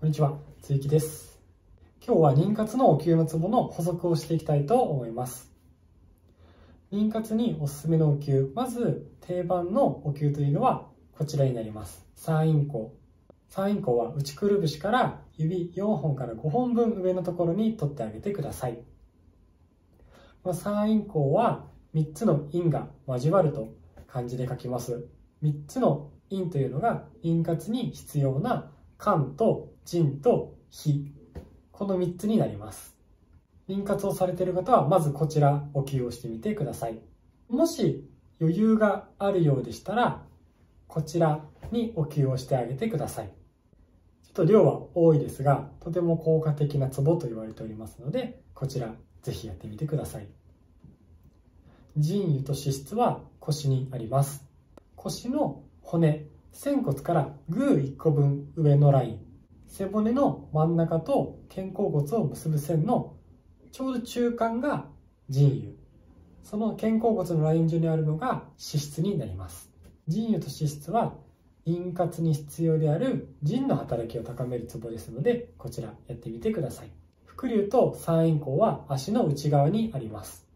こんにちは、つゆきです。今日は妊活のお灸のツボの補足をしていきたいと思います。妊活におすすめのお灸、まず定番のお灸というのはこちらになります。サインコサインコは内くるぶしから指4本から5本分上のところに取ってあげてください。このサインコは3つの陰が交わると漢字で書きます。3つの陰というのが陰活に必要な肝と腎と脾この3つになります。妊活をされている方はまずこちらお灸をしてみてください。もし余裕があるようでしたらこちらにお灸をしてあげてください。ちょっと量は多いですがとても効果的なツボと言われておりますのでこちらぜひやってみてください。腎油と脂質は腰にあります。腰の骨仙骨からグー1個分上のライン。背骨の真ん中と肩甲骨を結ぶ線のちょうど中間が腎油その肩甲骨のライン上にあるのが脂質になります。腎油と脂質は陰活に必要である腎の働きを高めるツボですのでこちらやってみてください。伏流と三陰交は足の内側にあります。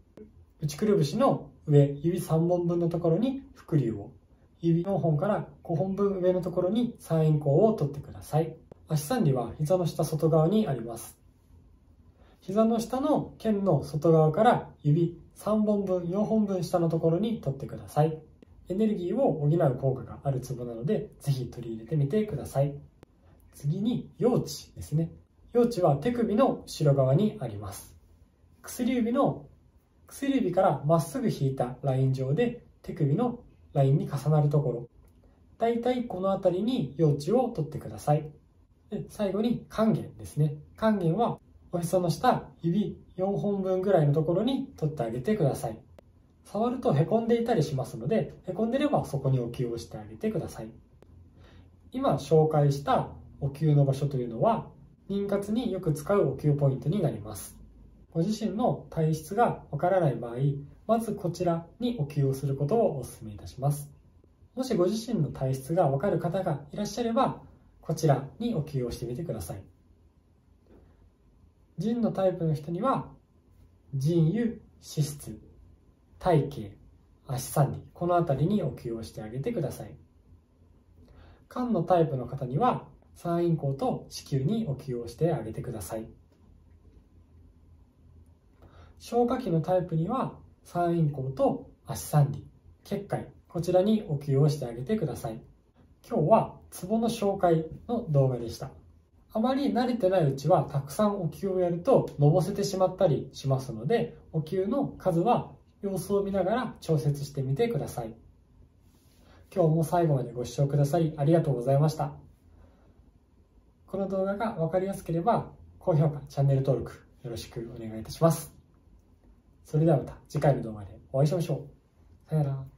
内くるぶしの上指3本分のところに伏流を。指4本から5本分上のところに三陰交を取ってください。足三里は膝の下外側にあります。膝の下の剣の外側から指3本分、4本分下のところに取ってください。エネルギーを補う効果があるツボなので、ぜひ取り入れてみてください。次に、陽地ですね。陽地は手首の後ろ側にあります。薬指の薬指からまっすぐ引いたライン上で手首のラインに重なるところ。大体この辺りに用地を取ってください。で最後に還元ですね。還元はおへその下指4本分ぐらいのところに取ってあげてください。触るとへこんでいたりしますのでへこんでればそこにお灸をしてあげてください。今紹介したお灸の場所というのは妊活によく使うお灸ポイントになります。ご自身の体質がわからない場合まずこちらにお灸をすることをお勧めいたします。もしご自身の体質がわかる方がいらっしゃれば、こちらにお灸をしてみてください。腎のタイプの人には、腎油、脂質、体型、足三里、この辺りにお灸をしてあげてください。肝のタイプの方には、三陰交と子宮にお灸をしてあげてください。消化器のタイプには、三陰交と足三里、結界、こちらにお灸をしてあげてください。今日はツボの紹介の動画でした。あまり慣れてないうちはたくさんお灸をやるとのぼせてしまったりしますので、お灸の数は様子を見ながら調節してみてください。今日も最後までご視聴くださりありがとうございました。この動画がわかりやすければ高評価、チャンネル登録よろしくお願いいたします。それではまた次回の動画でお会いしましょう。さよなら。